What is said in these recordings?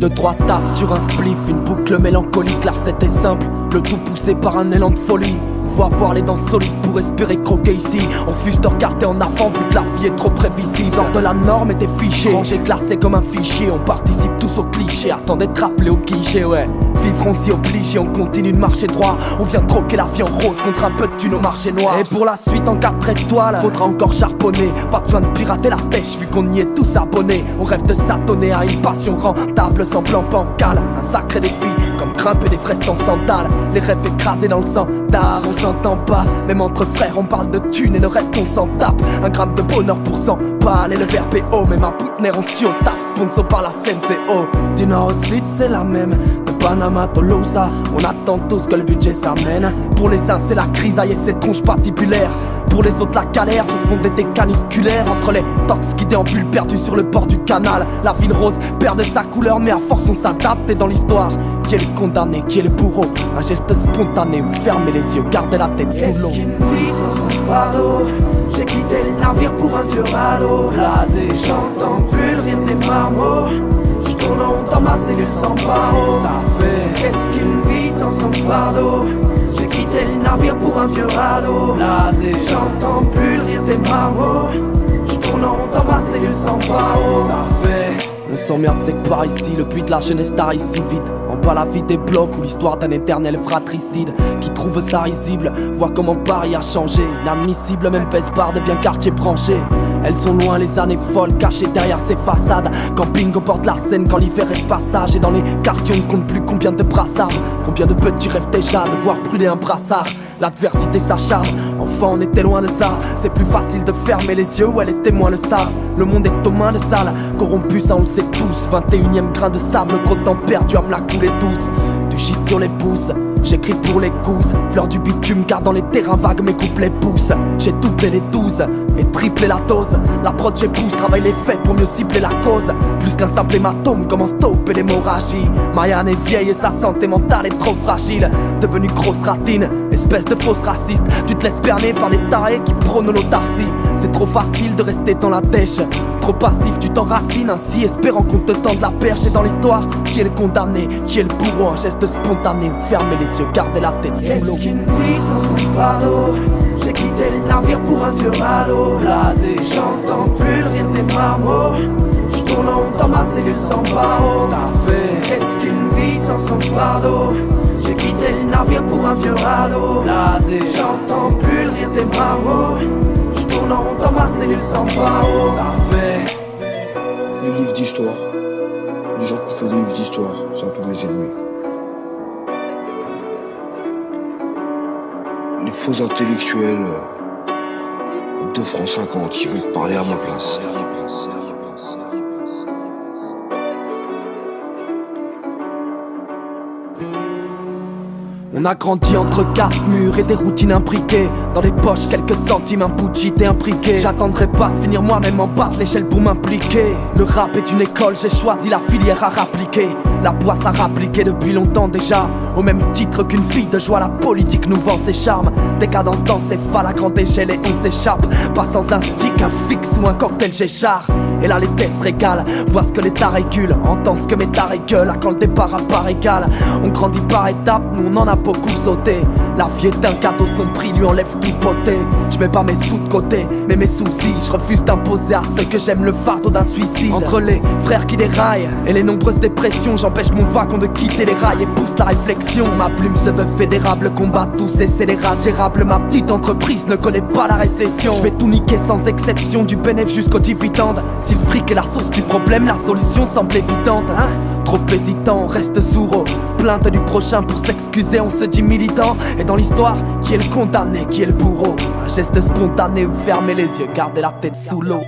De trois tapes sur un spliff, une boucle mélancolique, la recette simple, le tout poussé par un élan de folie. Faut avoir les dents solides pour espérer croquer ici. On refuse de regarder en avant vu que la vie est trop prévisible. Sort de la norme et des fichiers, rangé classé comme un fichier. On participe tous au cliché, attend d'être appelé au cliché, ouais. Vivrons si obligés, on continue de marcher droit. On vient troquer la vie en rose contre un peu de thune au marché noir. Et pour la suite, en quatre étoiles, faudra encore charbonner. Pas besoin de pirater la pêche vu qu'on y est tous abonnés. On rêve de s'adonner à une passion rentable sans plan bancal. Un sacré défi comme grimper des fraises en sandales. Les rêves écrasés dans le sang d'art, on s'entend pas. Même entre frères, on parle de thunes et le reste on s'en tape. Un gramme de bonheur pour cent balles et le verbe est haut. Même un poutner on s'y tape, sponsor par la scène c'est haut. Du nord au sud, c'est la même. De Panama, Tolosa, on attend tous que le budget s'amène. Pour les uns, c'est la crise, aïe, c'est tronche patibulaire. Pour les autres, la galère se fond des caniculaires Entre les tox qui déambulent perdus sur le bord du canal. La ville rose perd de sa couleur, mais à force on s'adapte. Et dans l'histoire, qui est le condamné, qui est le bourreau? Un geste spontané ou fermer les yeux, garder la tête sous l'eau. J'ai quitté le navire pour un vieux radeau. Blasé, j'entends plus le rire des marmots. Je tourne dans ma cellule sans barreau Ça fait Qu'est-ce qu'une vie sans son fardeau Quitté le navire pour un vieux radeau Blasé, j'entends plus le rire des marmots Je tourne en rond dans ma cellule sans barreau Ça fait on s'emmerde, c'est que par ici, le puits de la jeunesse taille si vite. En bas la vie des blocs ou l'histoire d'un éternel fratricide qui trouve ça risible. Voit comment Paris a changé. Inadmissible, même Pesbar devient quartier branché. Elles sont loin les années folles cachées derrière ces façades. Quand Bingo porte la scène, quand l'hiver est passage. Et dans les quartiers, on ne compte plus combien de brassards. Combien de petits rêvent déjà de voir brûler un brassard. L'adversité s'acharne, enfant on était loin de ça C'est plus facile de fermer les yeux où les témoins le savent Le monde est aux mains de sale, corrompu ça on le sait tous 21ème grain de sable, trop de temps perdu à me la couler douce shit sur les pouces, j'écris pour les cousses Fleur du bitume car dans les terrains vagues mes couplets poussent. J'ai doublé les douze et triplé la dose. La prod j'épouse, travaille les faits pour mieux cibler la cause. Plus qu'un simple hématome, comment stopper l'hémorragie. Marianne est vieille et sa santé mentale est trop fragile. Devenue grosse ratine espèce de fausse raciste. Tu te laisses berner par des tarés qui prônent l'autarcie C'est trop facile de rester dans la dèche Trop passif, tu t'enracines ainsi Espérant qu'on te tende la perche. Et dans l'histoire, qui est le condamné Qui est le bourreau, un geste spontané Fermez les yeux, gardez la tête sous l'eau. Qu'une son fardeau J'ai quitté le navire pour un vieux radeau Blasé, j'entends plus le rire des marmots. Je tourne en dans ma cellule sans barreau Ça fait Qu'est-ce qu'une vie sans son fardeau J'ai quitté le navire pour un vieux radeau blasé J'entends plus le rire des marmots Rond dans ma cellule sans barreau Ça fait Les livres d'histoire. Les gens qui font des livres d'histoire, c'est un peu mes ennemis. Les faux intellectuels 2 francs 50 qui veulent parler à ma place. On a grandi entre quatre murs et des routines imbriquées. Dans les poches quelques centimes, un gîte et un briquet. J'attendrai pas de finir moi-même en bas l'échelle pour m'impliquer. Le rap est une école, j'ai choisi la filière à rappliquer. La poisse à rappliquer depuis longtemps déjà. Au même titre qu'une fille de joie, la politique nous vend ses charmes. Décadence d'encéphale à grande échelle et on s'échappe. Pas sans un stick, un fixe ou un cocktail Géchard Et là les tests se régalent, vois ce que les tarés gueulent Entends ce que mes tarés gueulent, à quand le départ à part égale On grandit par étapes, nous on en a beaucoup sauté. La vie est un cadeau, son prix lui enlève tout beauté. Je mets pas mes sous de côté, mais mes soucis. Je refuse d'imposer à ceux que j'aime le fardeau d'un suicide. Entre les frères qui déraillent et les nombreuses dépressions J'empêche mon wagon de quitter les rails et pousse la réflexion. Ma plume se veut fédérable, combat tous les races gérables. Ma petite entreprise ne connaît pas la récession. Je tout niquer sans exception, du bénéfice jusqu'au dividende Si le fric est la source du problème, la solution semble évidente hein Trop hésitant, on reste sourd aux plaintes du prochain pour s'excuser, on se dit militant. Et dans l'histoire, qui est le condamné, qui est le bourreau? Un geste spontané ou fermer les yeux, garder la tête sous l'eau.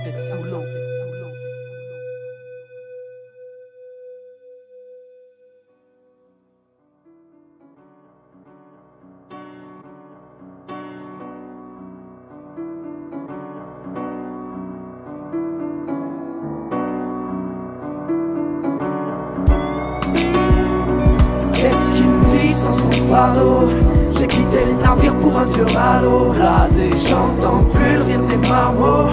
Qu'est-ce qu'une vie sans son fardeau. J'ai quitté le navire pour un vieux radeau. Blasé, j'entends plus le rire des marmots.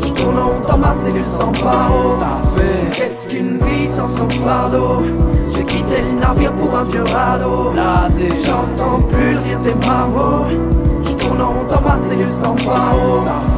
Je tourne en dans ma cellule sans barreau Ça fait Qu'est-ce qu'une vie sans son fardeau. J'ai quitté le navire pour un vieux radeau. Blasé, j'entends plus le rire des marmots. Je tourne en dans ma cellule sans barreau Ça fait